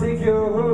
take your